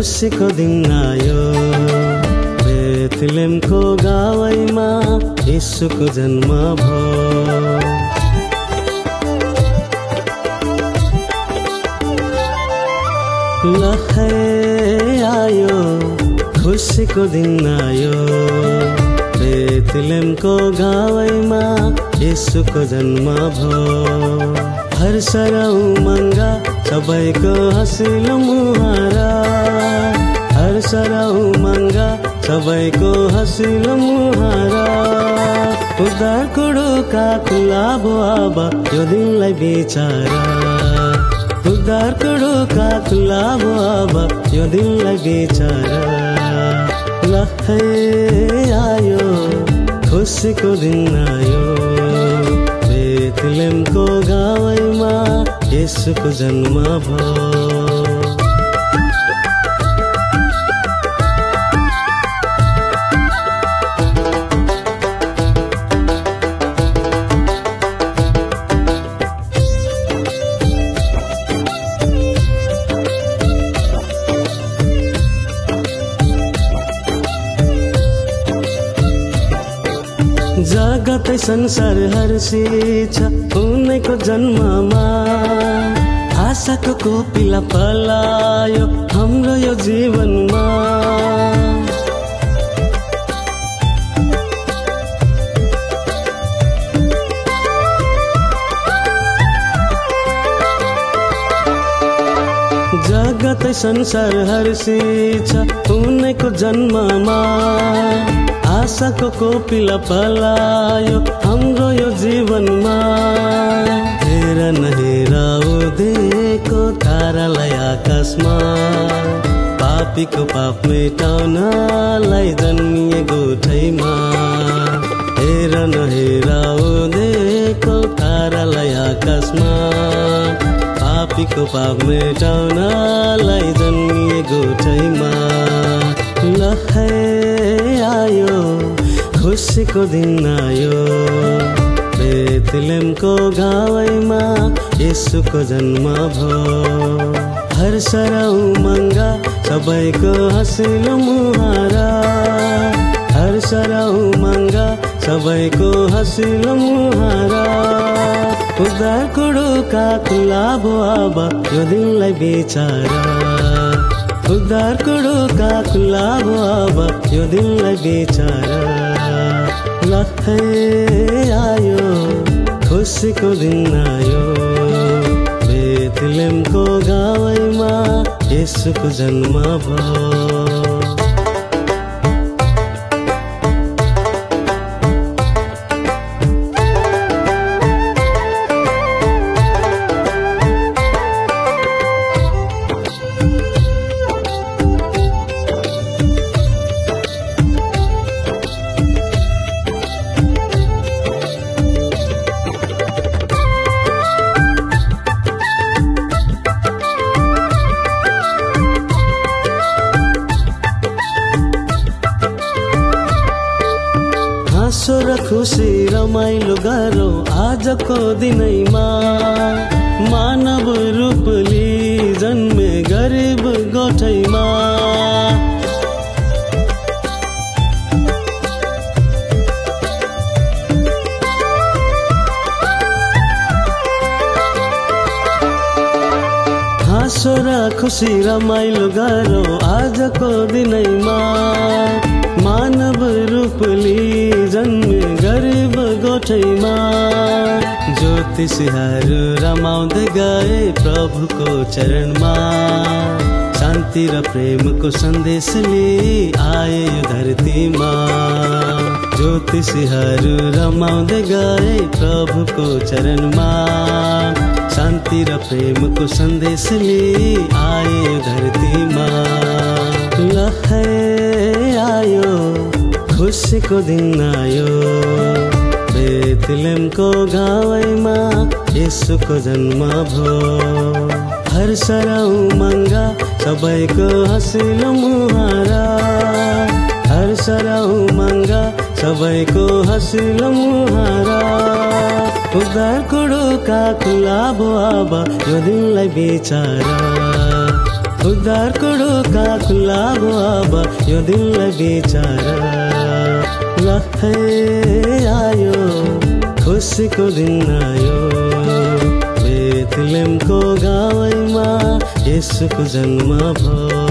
खुसीको दिन आयो। बेथलेमको गावैमा यीशुको जन्म भयो। लखै आयो खुसीको दिन आयो। बेतलेमको गावैमा यसुको जन्म भयो। हर्ष र उमङ्ग सबैको हँसिलो मुहारा। हर्ष र सबैको हँसिलो मुहारा। उद्धारको ढोका खुला भयो अब यो दिनलाई बिचारा। उद्धारको ढोका खुला भयो अब यो दिनलाई बिचारा। लखै आयो खुसीको दिन आयो। यसुको जन्म भयो संसार हर्षिछ उनैको जन्ममा आशाको कोपिला पलायो हाम्रो यो जीवनमा। जगतै संसार हर्षिछ उनैको जन्ममा। आशाको कोपिला पलायो हाम्रो यो जीवनमा। हेर नहेर उदेको तारालाई आकाशमा। पापीको पाप मेटाउनलाई जन्मिए गोठैमा। हेर नहेर उदेको तारालाई आकाशमा। पापीको पाप मेटाउनलाई जन्मिए गोठैमा। लखै आयो खुसीको दिन आयो। बेतलेमको गावैमा यसुको जन्म भयो। हर्ष र उमङ्ग सबैको हँसिलो मुहारा। हर्ष र उमङ्ग सबैको हँसिलो मुहारा। उद्धारको ढोका खुला भयो अब यो दिनलाई बिचारा। उद्धारको ढोका खुला भयो अब यो दिनलाई बिचारा। लखै आयो खुसीको दिन आयो। बेतलेमको गावैमा यसुको जन्म भयो। हाँसो र खुसी रमाइलो गरौ आजको दिनैमा। मानव रूपली जन्मे गरिब गोठैमा। हाँसो र खुसी रमाइलो गरौ आजको दिनैमा। मानव रूपली जन्मे गरिब गोठैमा। ज्योतिषीहरू रमाउँदै गए प्रभुको चरणमा। शान्ति र प्रेमको सन्देश लिई आए यो धरतीमा। ज्योतिषीहरू रमाउँदै गए प्रभुको चरणमा। शान्ति र प्रेमको सन्देश लिई आए धरतीमा। लखै आयो। खुसीको दिन आयो। बेतलेमको गावैमा यसुको जन्म भयो। हर्ष र उमङ्ग सबैको हँसिलो मुहारा। हर्ष र उमङ्ग सबैको हँसिलो मुहारा। उद्धारको ढोका भो अब यो दिनलाई बिचारा। उद्धारको ढोका खुल्ला भो अब यो दिनलाई बिचारा। लथै आयो खुसीको दिन आयो। बेतलेमको गाउँमा यसुको जन्म भयो।